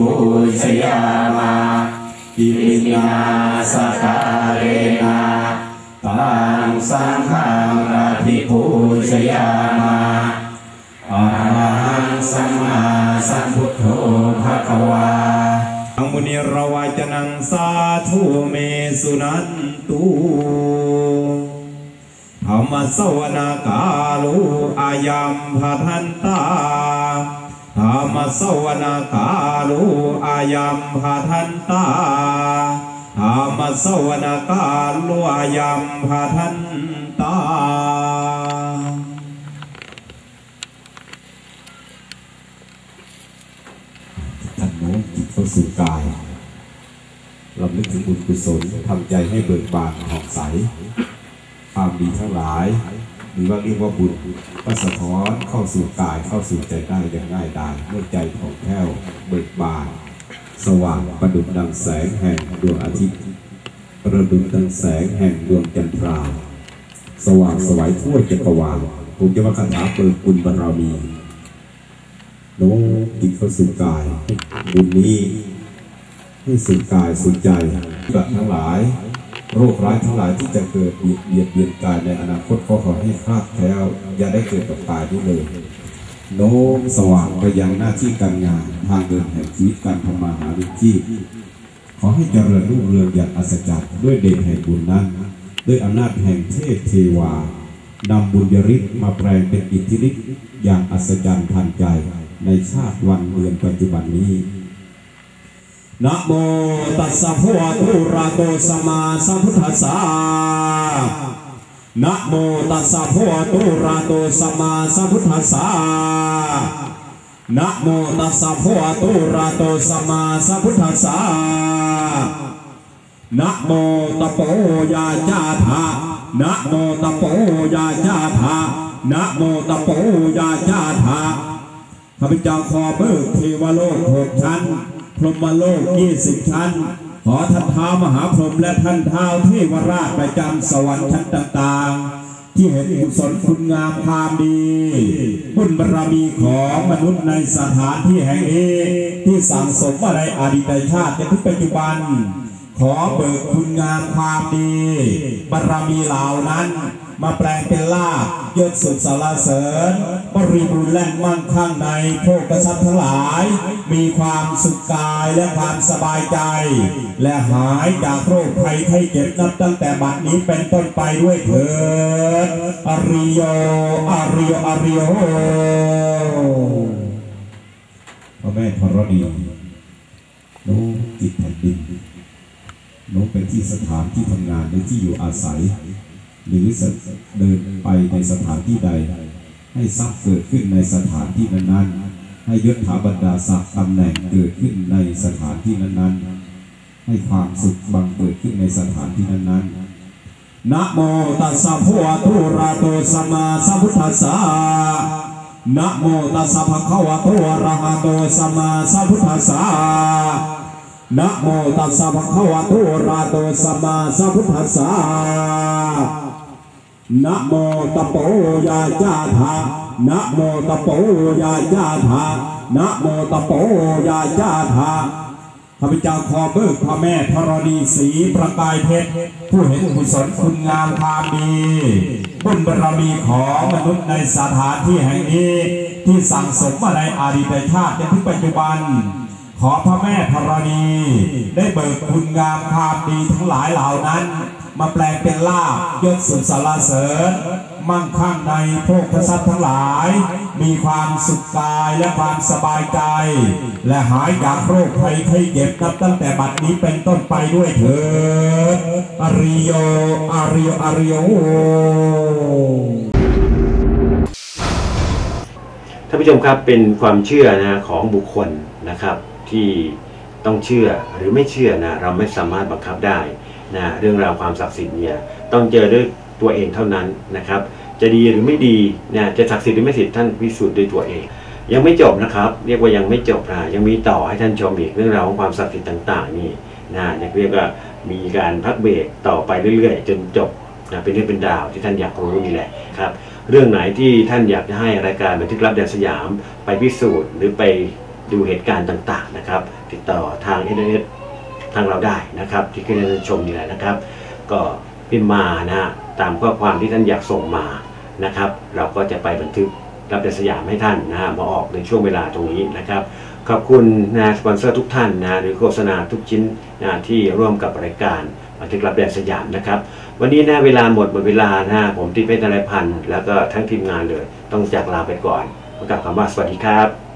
ภูชยามาอิมินาสการเรนาปางสังฆังาทิปุชยามาอาหังสัมมาสัมพุทโธภะคะวาังมุนิรวาจนังสาธุเมสุนันตุธรรมสวนากาลูอายามพัทันตา ธรรมสวนากาลุอายัมภทันตาธรรมสวนากาลุอายัมภทันตาท่านน้มจิตเข้าสู่กายลำลึกถึงบุญกุศลทำใจให้เบิกบานผ่องใส ความดีทั้งหลาย หรือว่าเรียกว่าบุญก็สะท้อนเข้าสู่กายเข้าสู่ใจได้อย่างง่ายดายเมื่อใจผ่องแผ้วเบิกบานสว่างประดุจดังแสงแห่งดวงอาทิตย์ประดุจดังแสงแห่งดวงจันทราสว่างสวัยทั่วจักรวาลผมจะว่าคาถาเปิดบุญบารมีโน้มจิตเข้าสู่กายบุญนี้ให้สู่กายสู่ใจแบบทั้งหลาย โรคร้ายทั้งหลายที่จะเกิดเบียดเบียดเบียนกายในอนาคตก็ขอให้คลาดแคล้วอย่าได้เกิดกับกายนี้เลย โน้มสว่างไปยังหน้าที่การงานทางเดินแห่งชีวิตการทำมาหาวิธีขอให้เจริญรุ่งเรืองอย่างอัศจรรย์ด้วยเดชแห่งบุญนั้น ด้วยอำนาจแห่งเทพเทวานำบุญยริศมาแปลงเป็นอิทธิฤทธิ์อย่างอัศจรรย์ทันใจ ในชาติวันเดือนปัจจุบันนี้ นะโมตัสสะภะวะโตอะระโตสัมมาสัมพุทธัสสะนะโมตัสสะภะวะโตอะระโตสัมมาสัมพุทธัสสะนะโมตัสสะภะวะโตอะระหะโตสัมมาสัมพุทธัสสะนะโมตะโปยาจาธานะโมตะโปยาจาธานะโมตะโปยาจาธาข้าพเจ้าขอเบิกเทวโลกหกชั้น พรหมโลกยี่สิบชั้น ขอท่านท้ามหาพรหมและท่านเท้าเทวราชประจำสวรรค์ชั้นต่างๆ ที่เห็นกุศลคุณงามความดี บุญบารมีของมนุษย์ในสถานที่แห่งนี้ที่สั่งสมมาในอดีตชาติจนถึงปัจจุบัน ขอเบิกคุณงามความดีบารมีเหล่านั้น มาแปลงเป็นลาภยศสุขสารเสริญบริบูรณ์และมั่งคั่งในโภกทรัพย์ทั้งหลาย มีความสุขกายและความสบายใจ และหายจากโรคภัยไข้เจ็บนับตั้งแต่บัดนี้เป็นต้นไปด้วยเถิดอริโยอริโยอริโยพระแม่ธรณีโน้จิตแผ่นดินโน้มไปที่สถานที่ทำงานหรือที่อยู่อาศัย หรือเดินไปในสถานที่ใด ให้ทรัพย์เกิดขึ้นในสถานที่นั้นๆ ให้ยศถาบรรดาศักดิ์ตำแหน่งเกิดขึ้นในสถานที่นั้นๆ ให้ความสุขบังเกิดขึ้นในสถานที่นั้นๆนะโมตัสสะภะคะวะโตระโตสัมมาสัมพุทธัสสะนะโมตัสสะภะคะวะโตอะระหะโตสัมมาสัมพุทธัสสะนะโมตัสสะภะคะวะโตอะระหะโตสัมมาสัมพุทธัสสะ นะโมตะโปยาจาธานะโมตะโปยาจาธานะโมตะโปยาจาธาข้าพเจ้าขอเบิกพระแม่ธรณีสีประกายเพชรผู้เห็นกุศลคุณงามความดีบุญบารมีของมนุษย์ในสถานที่แห่งนี้ ที่สั่งสมมาในอดีตชาติจนถึงปัจจุบัน ขอพระแม่ธรณี ได้เบิกคุณงามความดีทั้งหลายเหล่านั้น มาแปลงเป็นลาบยศสุขสารเสริญ มั่งคั่งในโภคทรัพย์ทั้งหลาย มีความสุขกายและความสบายใจ และหายจากโรคภัยไข้เจ็บนับตั้งแต่บัดนี้เป็นต้นไปด้วยเถิดอริโยอริโยอริโยท่านผู้ชมครับเป็นความเชื่อนะของบุคคลนะครับ ที่ต้องเชื่อหรือไม่เชื่อนะเราไม่สามารถบังคับได้นะเรื่องราวความศักดิ์สิทธิ์เนี่ยต้องเจอด้วยตัวเองเท่านั้นนะครับ จะดีหรือไม่ดีนะจะศักดิ์สิทธิ์หรือไม่ศักดิ์สิทธิ์ท่านพิสูจน์ด้วยตัวเอง ยังไม่จบนะครับ เรียกว่ายังไม่จบนะยังมีต่อให้ท่านชมอีกเรื่องราวของความศักดิ์สิทธิ์ต่าง ๆ นี่นะเรียกว่ามีการพักเบรกต่อไปเรื่อยๆ จนจบนะเป็นเรื่องเป็นราวที่ท่านอยากรู้นี่แหละครับ เรื่องไหนที่ท่านอยากจะให้รายการบันทึกลับแดนสยามไปพิสูจน์หรือไป ดูเหตุการณ์ต่างๆนะครับ ติดต่อทางอินเทอร์เน็ตทางเราได้นะครับ ที่ขึ้นในชมนี่แหละนะครับ ก็พิมพ์มานะฮะตามข้อความที่ท่านอยากส่งมานะครับ เราก็จะไปบันทึกลับแดนสยามให้ท่านนะฮะมาออกในช่วงเวลาตรงนี้นะครับ ขอบคุณนะสปอนเซอร์ทุกท่านนะหรือโฆษณาทุกชิ้นนะที่ร่วมกับรายการบันทึกรับแดนสยามนะครับ วันนี้นะเวลาหมดหมดเวลานะผมที่เพชรนายพันธ์แล้วก็ทั้งทีมงานเลย ต้องจากลาไปก่อนประกาศคำว่าสวัสดีครับ